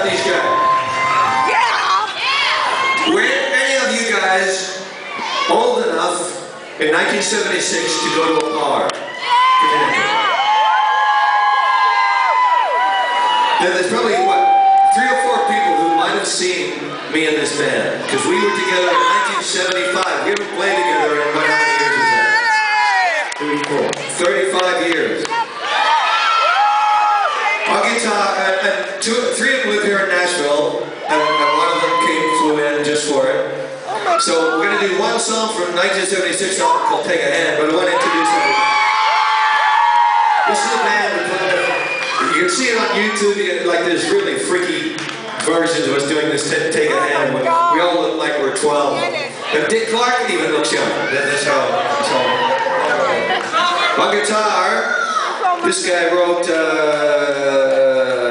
about these guys? Yeah. Were any of you guys old enough in 1976 to go to a bar? Now, there's probably, what, three or four people who might have seen me in this band. Because we were together in 1975. We haven't played together in what, how many years is that? 35 years. So we're going to do one song from 1976 album called Take a Hand, but I want to introduce them. This is a band played- you can see it on YouTube, you get, like there's really freaky versions of us doing this Take a Hand. We all look like we're 12. And Dick Clark even looks young. That- That's how, that's how. On guitar, this guy wrote uh,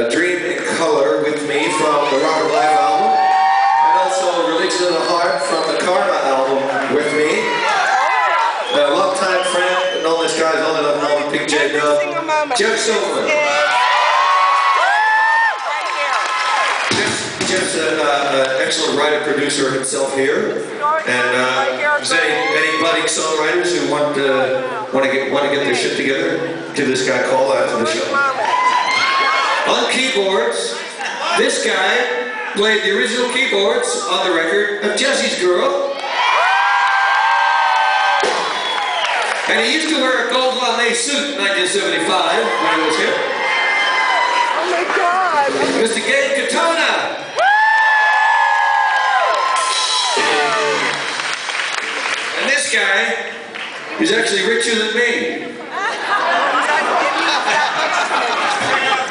Jeff Silverman. Jeff, Jeff's an uh, excellent writer producer himself here, and uh, any, any budding songwriters who want uh, want to get want to get their shit together, give this guy a call after the show. On keyboards, this guy played the original keyboards on the record of Jessie's Girl. And he used to wear a gold lame suit in 1975 when he was here. Oh my God. Mr. Gabe Katona. And this guy is actually richer than me.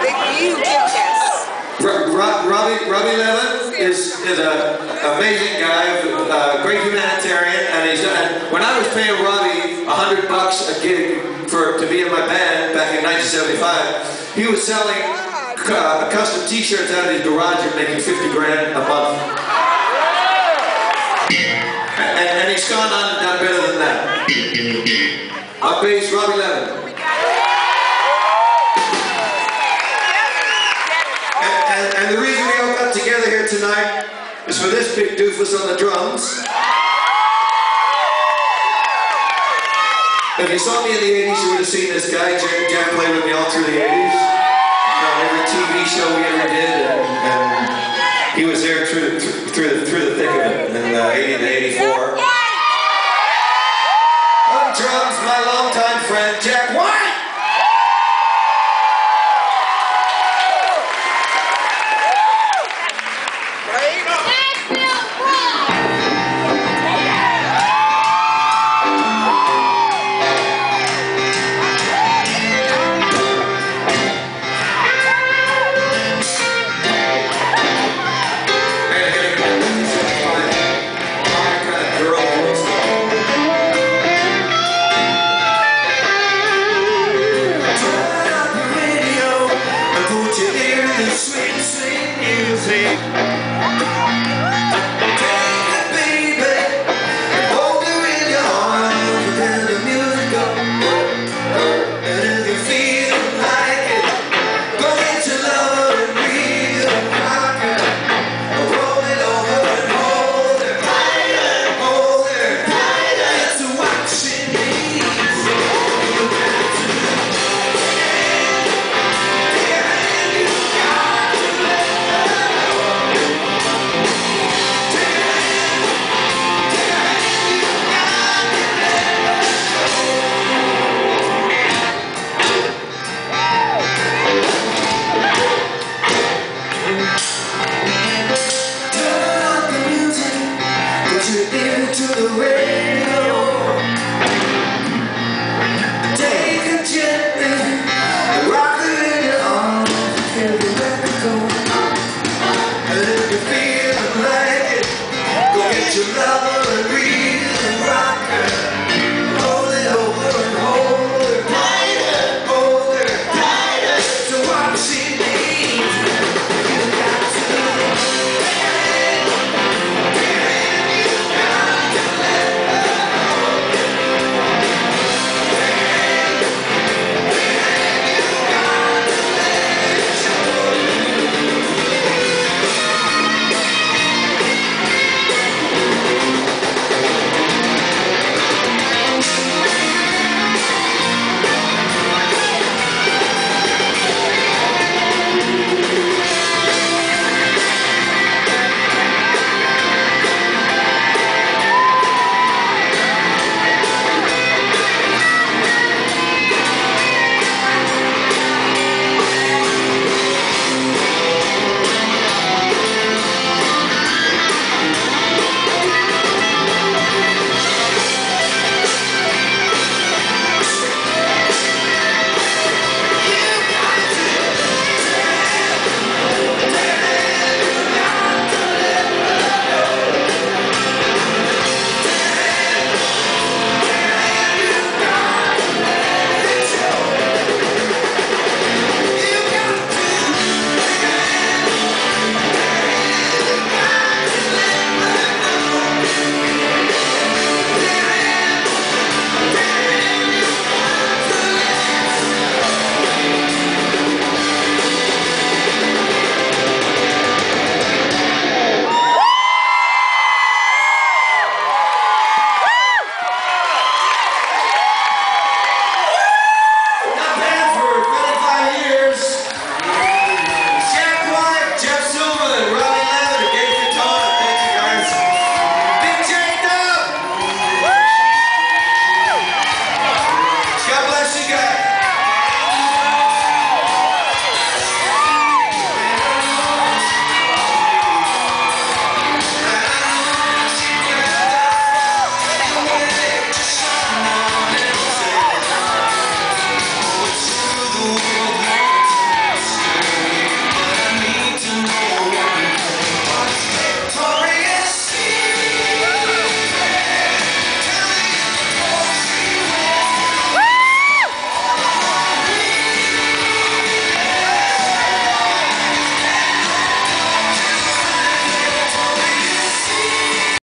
Big you yes. Ro- Ro- Robbie, Robbie Levin is, is an amazing guy, a great humanitarian, and he's done. When I was paying Robbie bucks a gig for to be in my band back in 1975, he was selling uh, custom T-shirts out of his garage and making 50 grand a month. And, and he's gone on and done better than that. Up bass, Robbie Levin. And, and, and the reason we all got together here tonight is for this big doofus on the drums. If you saw me in the 80s, you would have seen this guy. Jam, Jam played with me all through the 80s. On every TV show we ever did. And, and he was there through, through, through, the, through the thick of it in uh, 80 to 84. the way